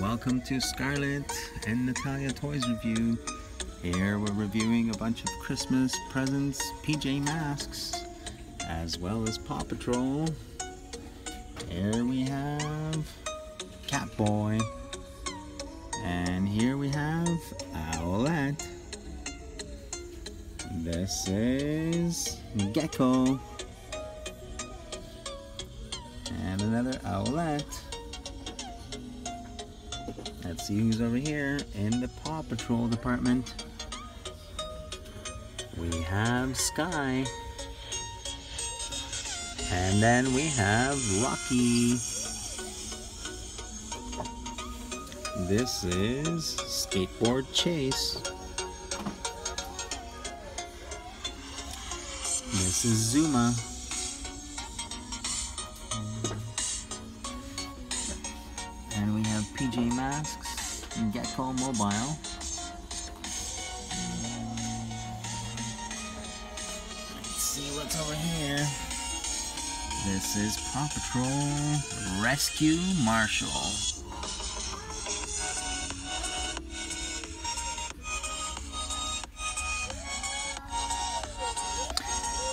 Welcome to Scarlett and Natalia Toys Review. Here we're reviewing a bunch of Christmas presents, PJ Masks, as well as Paw Patrol. Here we have Catboy. And here we have Owlette. This is Gekko. And another Owlette. Let's see who's over here in the Paw Patrol department. We have Skye. And then we have Rocky. This is Skateboard Chase. This is Zuma. And Gekko Mobile. Let's see what's over here. This is Paw Patrol Rescue Marshall.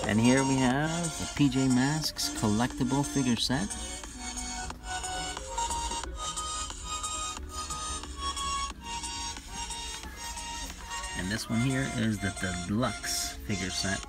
And here we have the PJ Masks collectible figure set. And this one here is the deluxe figure set.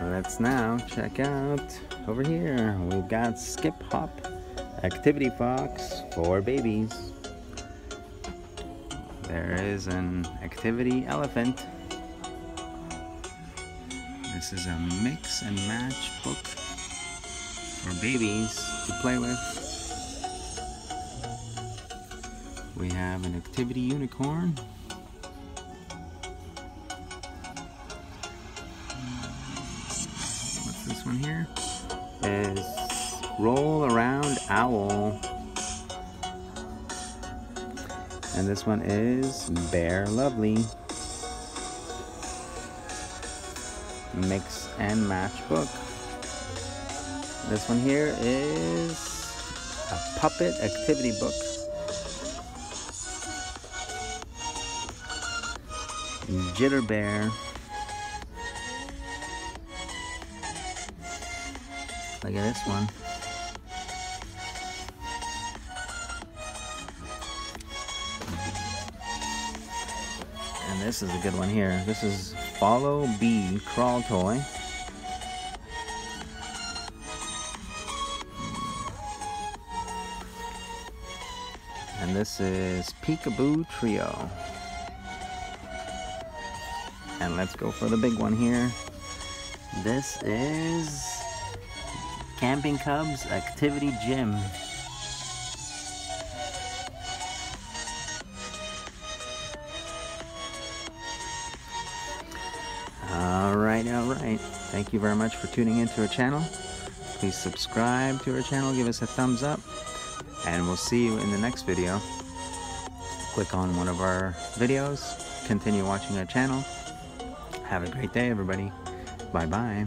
Let's now check out over here. We've got Skip Hop Activity Fox for babies. There is an activity elephant. This is a mix and match book for babies to play with. We have an activity unicorn this one here is Roll Around Owl. And this one is Bear Lovely. Mix and match book. This one here is a puppet activity book. Jitter Bear. Look at this one. And this is a good one here. This is Follow Bee Crawl Toy. And this is Peekaboo Trio. And let's go for the big one here. This is Camping Cubs Activity Gym. Alright, alright. Thank you very much for tuning into our channel. Please subscribe to our channel, give us a thumbs up, and we'll see you in the next video. Click on one of our videos, continue watching our channel. Have a great day, everybody. Bye-bye.